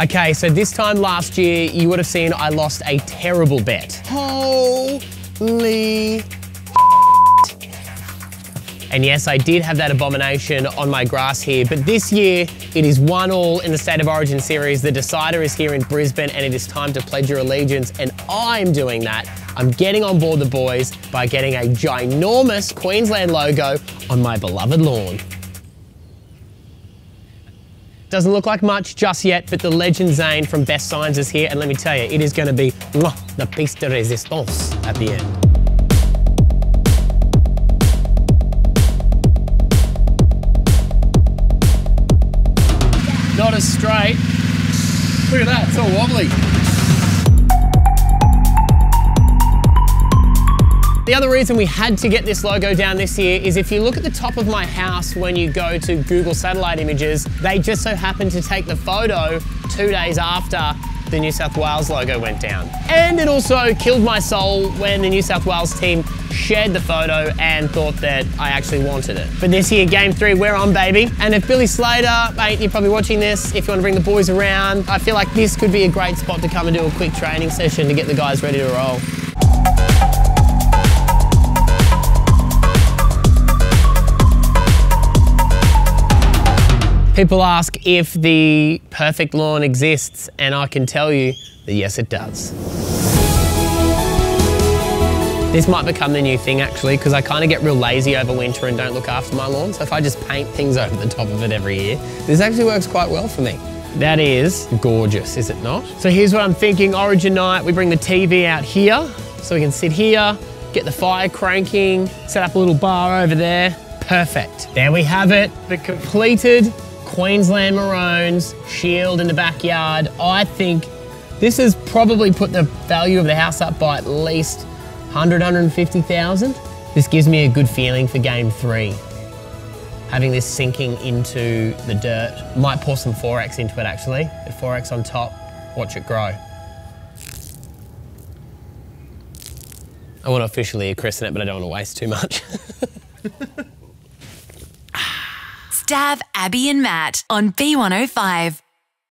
Okay, so this time last year, you would have seen I lost a terrible bet. Holy and yes, I did have that abomination on my grass here, but this year it is one all in the State of Origin series. The decider is here in Brisbane and it is time to pledge your allegiance and I'm doing that. I'm getting on board the boys by getting a ginormous Queensland logo on my beloved lawn. Doesn't look like much just yet, but the legend Zane from Best Signs is here, and let me tell you, it is going to be the piece de resistance at the end. Not as straight. Look at that, it's all wobbly. The other reason we had to get this logo down this year is if you look at the top of my house when you go to Google satellite images, they just so happened to take the photo two days after the New South Wales logo went down. And it also killed my soul when the New South Wales team shared the photo and thought that I actually wanted it. But this year, game three, we're on, baby. And if Billy Slater, mate, you're probably watching this, if you want to bring the boys around, I feel like this could be a great spot to come and do a quick training session to get the guys ready to roll. People ask if the perfect lawn exists, and I can tell you that yes, it does. This might become the new thing actually, because I kind of get real lazy over winter and don't look after my lawn. So if I just paint things over the top of it every year, this actually works quite well for me. That is gorgeous, is it not? So here's what I'm thinking, Origin night, we bring the TV out here, so we can sit here, get the fire cranking, set up a little bar over there. Perfect. There we have it, the completed Queensland Maroons shield in the backyard. I think this has probably put the value of the house up by at least 100, 150,000. This gives me a good feeling for game three. Having this sinking into the dirt. Might pour some XXXX into it actually. The XXXX on top, watch it grow. I want to officially christen it, but I don't want to waste too much. Stav Abby and Matt on B105.